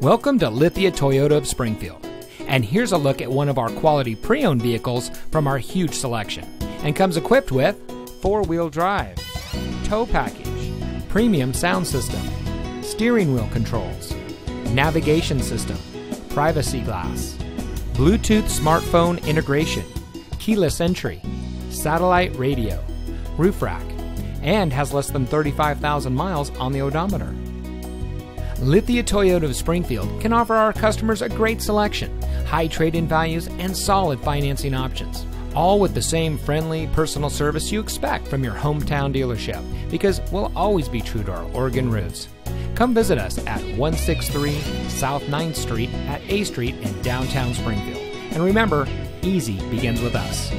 Welcome to Lithia Toyota of Springfield. And here's a look at one of our quality pre owned vehicles from our huge selection. And comes equipped with four wheel drive, tow package, premium sound system, steering wheel controls, navigation system, privacy glass, Bluetooth smartphone integration, keyless entry, satellite radio, roof rack, and has less than 35,000 miles on the odometer. Lithia Toyota of Springfield can offer our customers a great selection, high trade in values, and solid financing options. All with the same friendly, personal service you expect from your hometown dealership, because we'll always be true to our Oregon roots. Come visit us at 163 South 9th Street at A Street in downtown Springfield. And remember, easy begins with us.